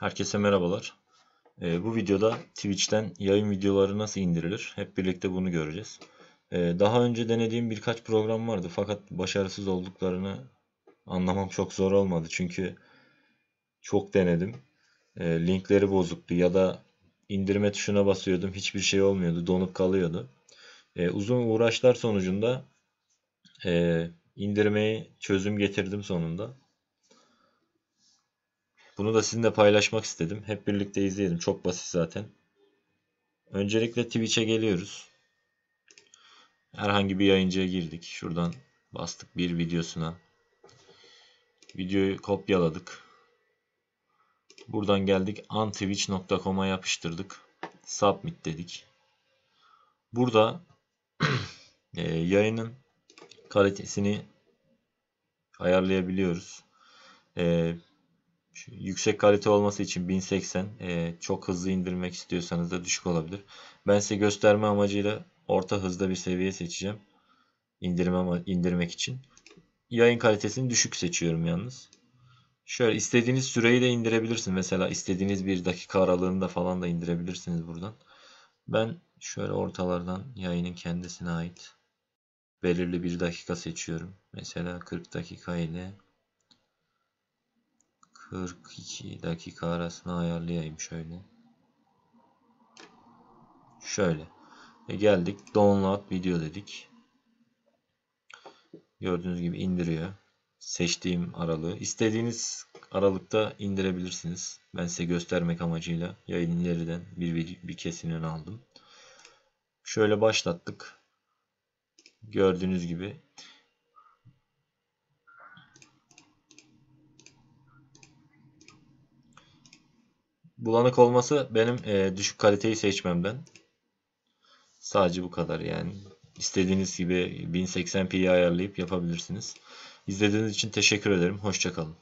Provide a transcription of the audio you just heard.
Herkese merhabalar. Ee, bu videoda Twitch'ten yayın videoları nasıl indirilir? Hep birlikte bunu göreceğiz. Ee, daha önce denediğim birkaç program vardı fakat başarısız olduklarını anlamam çok zor olmadı. Çünkü çok denedim. Ee, linkleri bozuktu ya da indirme tuşuna basıyordum hiçbir şey olmuyordu, donup kalıyordu. Ee, uzun uğraşlar sonucunda e, indirmeyi çözüm getirdim sonunda. Bunu da sizinle paylaşmak istedim. Hep birlikte izleyelim. Çok basit zaten. Öncelikle Twitch'e geliyoruz. Herhangi bir yayıncıya girdik. Şuradan bastık bir videosuna. Videoyu kopyaladık. Buradan geldik antwitch.com'a yapıştırdık. Submit dedik. Burada e, yayının kalitesini ayarlayabiliyoruz. E, yüksek kalite olması için 1080 e, çok hızlı indirmek istiyorsanız da düşük olabilir. Ben size gösterme amacıyla orta hızda bir seviye seçeceğim. İndirme, indirmek için. Yayın kalitesini düşük seçiyorum yalnız. Şöyle istediğiniz süreyi de indirebilirsiniz. Mesela istediğiniz bir dakika aralığında falan da indirebilirsiniz buradan. Ben şöyle ortalardan yayının kendisine ait belirli bir dakika seçiyorum. Mesela 40 dakika ile 42 dakika arasına ayarlayayım şöyle. Şöyle. E geldik. Download video dedik. Gördüğünüz gibi indiriyor. Seçtiğim aralığı. istediğiniz aralıkta indirebilirsiniz. Ben size göstermek amacıyla yayın ileriden bir, bir kesimini aldım. Şöyle başlattık. Gördüğünüz gibi bulanık olması benim e, düşük kaliteyi seçmemden. Sadece bu kadar yani. İstediğiniz gibi 1080p'yi ayarlayıp yapabilirsiniz. İzlediğiniz için teşekkür ederim. Hoşçakalın.